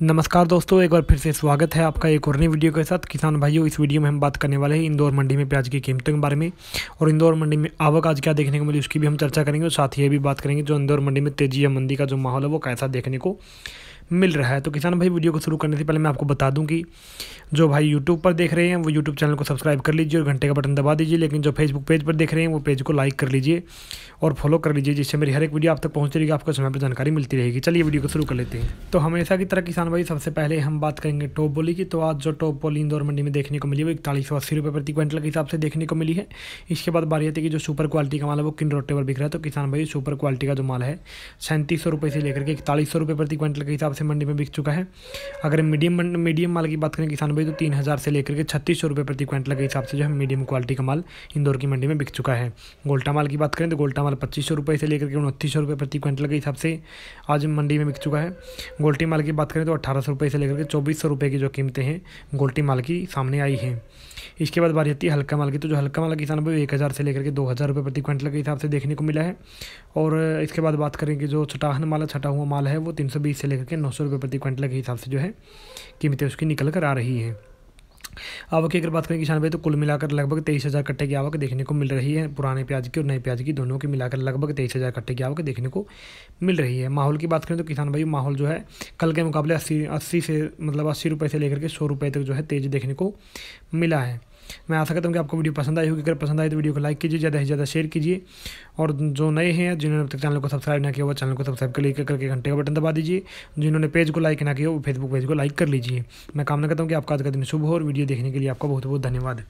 नमस्कार दोस्तों, एक बार फिर से स्वागत है आपका एक और नई वीडियो के साथ। किसान भाइयों, इस वीडियो में हम बात करने वाले हैं इंदौर मंडी में प्याज की कीमतों के बारे में। और इंदौर मंडी में आवक आज क्या देखने को मिली, उसकी भी हम चर्चा करेंगे और साथ ही ये भी बात करेंगे जो इंदौर मंडी में तेज़ी या मंदी का जो माहौल है, वो कैसा देखने को मिल रहा है। तो किसान भाई, वीडियो को शुरू करने से पहले मैं आपको बता दूँ कि जो भाई यूट्यूब पर देख रहे हैं, वो यूट्यूब चैनल को सब्सक्राइब कर लीजिए और घंटे का बटन दबा दीजिए। लेकिन जो फेसबुक पेज पर देख रहे हैं, वो पेज को लाइक कर लीजिए और फॉलो कर लीजिए, जिससे मेरी हर एक वीडियो आप तक पहुँच रहेगी, आपको समय पर जानकारी मिलती रहेगी। चलिए वीडियो को शुरू कर लेते हैं। तो हमेशा की तरह किसान भाई, सबसे पहले हम बात करेंगे टॉप बोली की। तो आज जो टॉप बोली इंदौर मंडी में देखने को मिली, वो इकतालीस सौ अस्सी रुपये प्रति क्विंटल के हिसाब से देखने को मिली है। इसके बाद बारी आती है कि जो सुपर क्वालिटी का माल है, वो किन रोटे पर बिक रहा है। तो किसान भाई सुपर क्वालिटी का जो माल है, सैंतीस सौ रुपये से लेकर के इकतालीस सौ रुपये प्रति क्विंटल के हिसाब से मंडी में बिक चुका है। अगर मीडियम मीडियम माल की बात करें किसान भाई तो तीन हज़ार से लेकर के छत्तीस सौ रुपये प्रति क्विंटल के हिसाब से जो है मीडियम क्वालिटी का माल इंदौर की मंडी में बिक चुका है। गोल्टा माल की बात करें तो गोल्टा माल पच्चीस सौ रुपये से लेकर के उनतीस सौ रुपये प्रति क्विंटल के हिसाब से आज मंडी में बिक चुका है। गोल्टी माल की बात करें तो अट्ठारह सौ रुपये से लेकर के चौबीस सौ रुपये की जो कीमतें हैं, गोल्टी माल की सामने आई हैं। इसके बाद बारी आती है हल्का माल की तो जो हल्का माल किसान भाई एक हज़ार से लेकर के दो हज़ार रुपये प्रति क्विंटल के हिसाब से देखने को मिला है। और इसके बाद बात करें कि जो छटाहन माल छटा हुआ माल है, वो तीन सौ बीस से लेकर के नौ सौ रुपये प्रति क्विंटल के हिसाब से जो है कीमतें उसकी निकल कर आ रही हैं। आवक की अगर बात करें किसान भाई तो कुल मिलाकर लगभग तेईस हज़ार कट्टे की आवक देखने को मिल रही है। पुराने प्याज की और नए प्याज की दोनों की मिलाकर लगभग तेईस हज़ार कट्टे की आवक देखने को मिल रही है। माहौल की बात करें तो किसान भाई, माहौल जो है कल के मुकाबले अस्सी अस्सी से मतलब अस्सी रुपये से लेकर के सौ रुपये तक जो है तेज़ देखने को मिला है। मैं आशा करता हूँ कि आपको वीडियो पसंद आई होगी। अगर पसंद आई तो वीडियो को लाइक कीजिए, ज़्यादा से ज़्यादा शेयर कीजिए। और जो नए हैं, जिन्होंने अब तक चैनल को सब्सक्राइब ना किया वो चैनल को सब्सक्राइब कर लेकर करके घंटे का बटन दबा दीजिए। जिन्होंने पेज को लाइक ना किया वो फेसबुक पेज को लाइक कर लीजिए। मैं कामना करता हूँ कि आपका आज का दिन शुभ हो और वीडियो देखने के लिए आपका बहुत बहुत धन्यवाद।